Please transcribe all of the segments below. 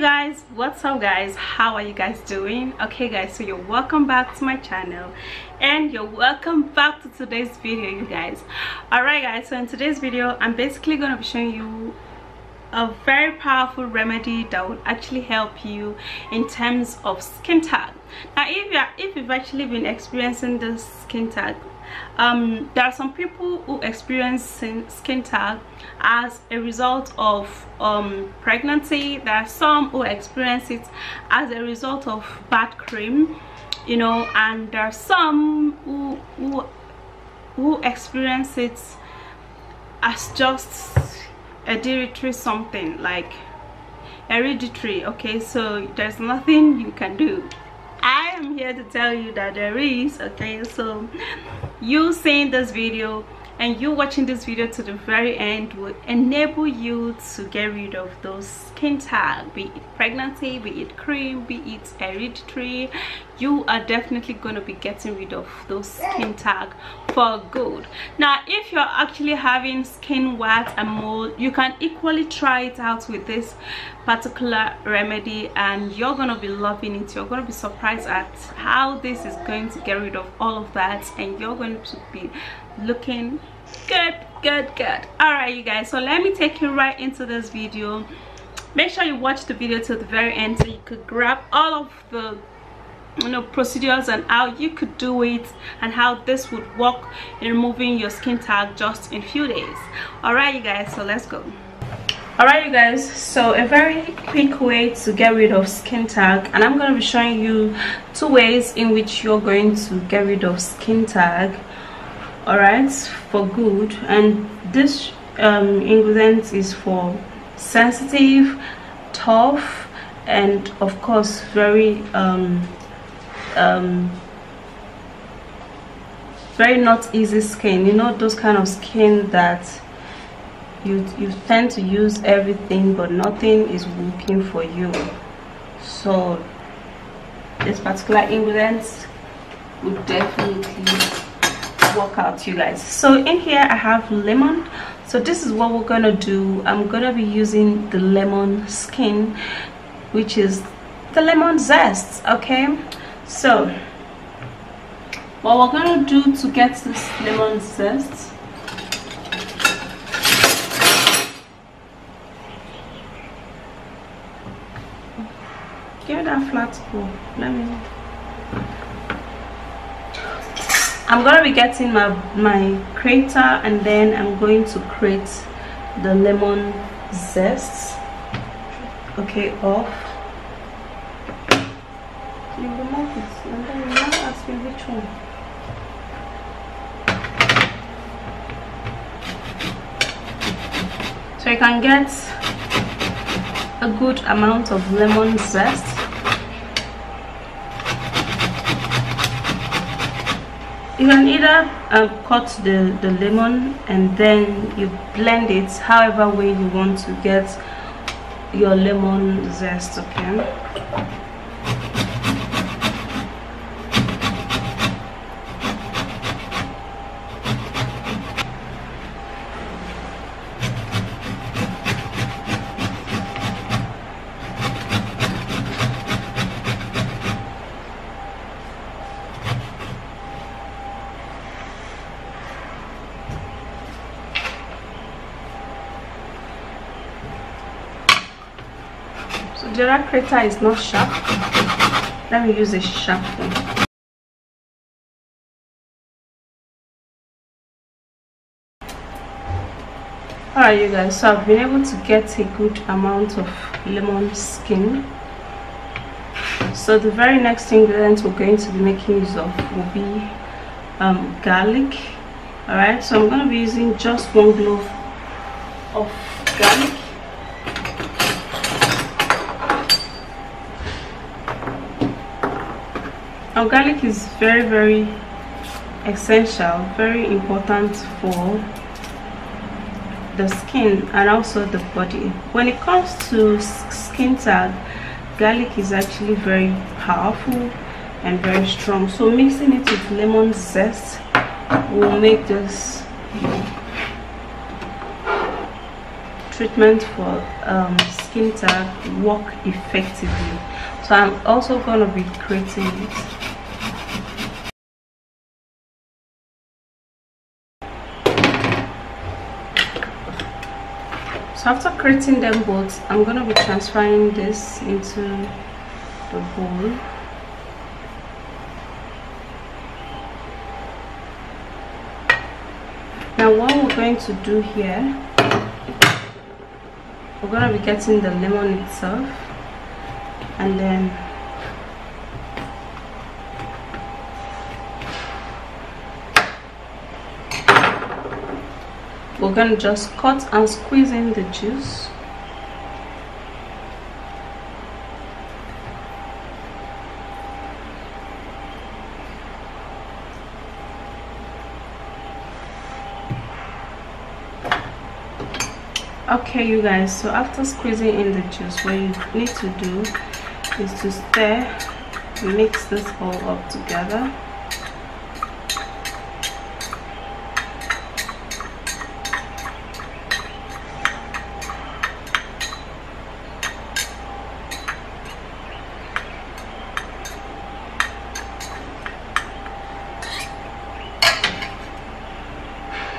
guys what's up guys? How are you guys doing? Okay guys so you're welcome back to my channel and you're welcome back to today's video you guys. All right guys so in today's video i'm basically going to be showing you a very powerful remedy that will actually help you in terms of skin tag. Now if you are if you've actually been experiencing this skin tag um, there are some people who experience skin tag as a result of um, pregnancy. There are some who experience it as a result of bad cream you know and there are some who who, who experience it as just a hereditary something like hereditary okay? So there's nothing you can do am here to tell you that there is okay? So you seeing this video and you watching this video to the very end will enable you to get rid of those skin tag be it pregnancy be it cream be it hereditary. You are definitely going to be getting rid of those skin tag for good. Now if you're actually having skin wax and mold you can equally try it out with this particular remedy and you're gonna be loving it. You're gonna be surprised at how this is going to get rid of all of that and you're going to be looking good good good. All right you guys so let me take you right into this video. Make sure you watch the video to the very end so you could grab all of the you know procedures and how you could do it and how this would work in removing your skin tag just in few days. All right you guys so let's go all right you guys. So a very quick way to get rid of skin tag and i'm going to be showing you two ways in which you're going to get rid of skin tag. All right for good. And this um, ingredient is for sensitive tough and of course very um, um, very not easy skin. You know those kind of skin that you you tend to use everything but nothing is working for you. So this particular ingredient would definitely work out you guys. So in here i have lemon. So this is what we're gonna do. I'm gonna be using the lemon skin which is the lemon zest okay? So what we're gonna do to get this lemon zest give it that flat spoon. Let me. I'm gonna be getting my my crater and then I'm going to create the lemon zest. Okay off. You remove it. And then you ask me which one. So you can get a good amount of lemon zest you can either uh, cut the the lemon and then you blend it however way you want to get your lemon zest okay Jera crater is not sharp. Let me use a sharp one. Alright you guys, so I've been able to get a good amount of lemon skin. So the very next ingredient we're going to be making use of will be um, garlic. Alright, so I'm going to be using just one glove of garlic garlic is very very essential very important for the skin and also the body. When it comes to skin tag garlic is actually very powerful and very strong. So mixing it with lemon zest will make this treatment for um, skin tag work effectively. So i'm also going to be creating it so after creating them both i'm going to be transferring this into the bowl. Now what we're going to do here we're going to be getting the lemon itself and then we're going to just cut and squeeze in the juice. Okay you guys so after squeezing in the juice what you need to do is to stir mix this all up together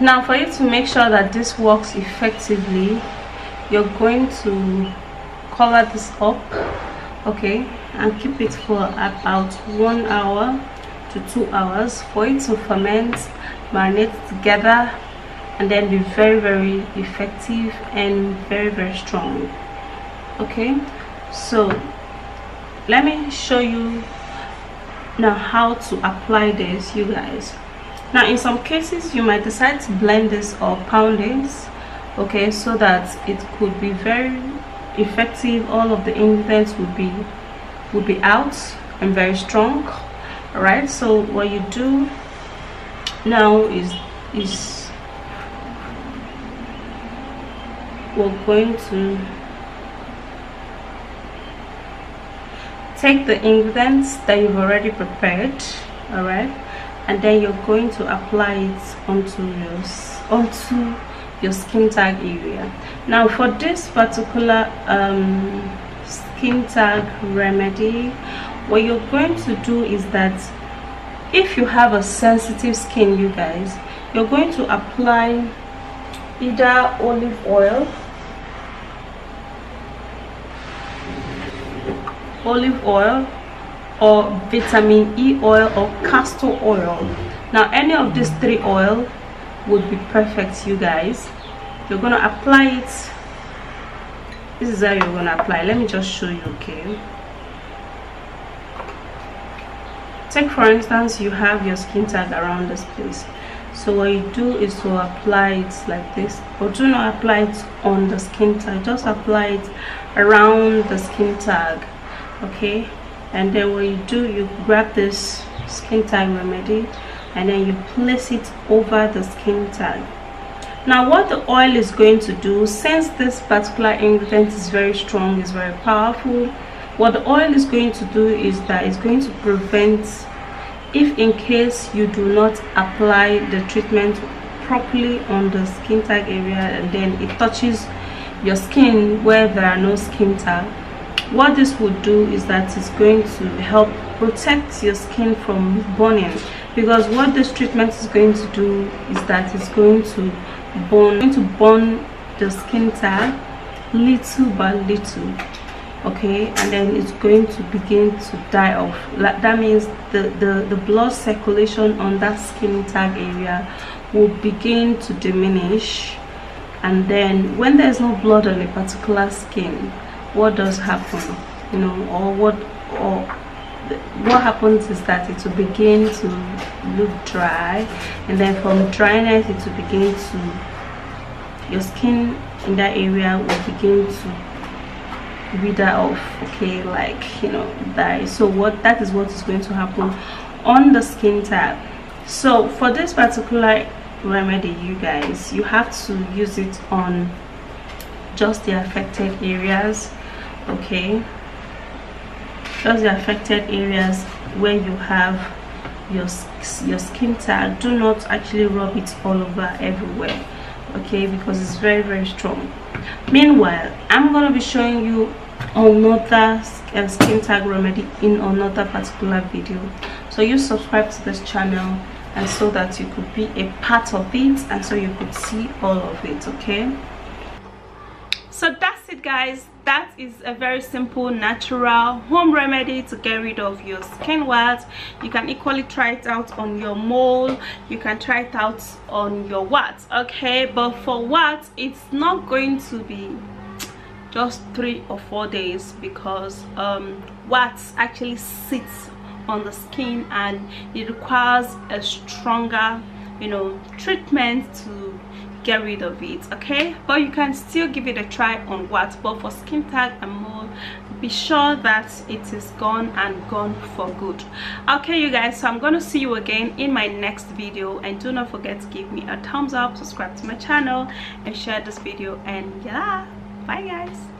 now for you to make sure that this works effectively you're going to color this up okay and keep it for about one hour to two hours for it to ferment marinate together and then be very very effective and very very strong okay? So let me show you now how to apply this you guys now in some cases you might decide to blend this or pound this okay so that it could be very effective. All of the ingredients would be would be out and very strong all right so what you do now is is we're going to take the ingredients that you've already prepared all right and then you're going to apply it onto your onto your skin tag area. Now for this particular um, skin tag remedy what you're going to do is that if you have a sensitive skin you guys you're going to apply either olive oil olive oil or vitamin E oil or castor oil. Now any of these three oil would be perfect you guys. You're gonna apply it. This is how you're gonna apply. Let me just show you okay? Take for instance you have your skin tag around this place. So what you do is to apply it like this but do not apply it on the skin tag. Just apply it around the skin tag okay and then what you do you grab this skin tag remedy and then you place it over the skin tag. Now what the oil is going to do since this particular ingredient is very strong is very powerful what the oil is going to do is that it's going to prevent if in case you do not apply the treatment properly on the skin tag area and then it touches your skin where there are no skin tag what this would do is that it's going to help protect your skin from burning because what this treatment is going to do is that it's going to burn going to burn the skin tag little by little okay? And then it's going to begin to die off. That means the the the blood circulation on that skin tag area will begin to diminish and then when there's no blood on a particular skin what does happen you know or what or what happens is that it will begin to look dry and then from dryness it will begin to your skin in that area will begin to wither off okay like you know die. So what that is what is going to happen on the skin tab so for this particular remedy you guys you have to use it on just the affected areas okay. Just the affected areas where you have your your skin tag. Do not actually rub it all over everywhere okay because it's very very strong. Meanwhile i'm gonna be showing you another uh, skin tag remedy in another particular video. So you subscribe to this channel and so that you could be a part of it and so you could see all of it okay? So that's it guys that is a very simple natural home remedy to get rid of your skin welts you can equally try it out on your mole. You can try it out on your warts okay? But for warts it's not going to be just three or four days because um warts actually sits on the skin and it requires a stronger you know treatment to get rid of it okay? But you can still give it a try on what but for skin tag and mole be sure that it is gone and gone for good. Okay you guys so i'm gonna see you again in my next video and do not forget to give me a thumbs up subscribe to my channel and share this video and yeah bye guys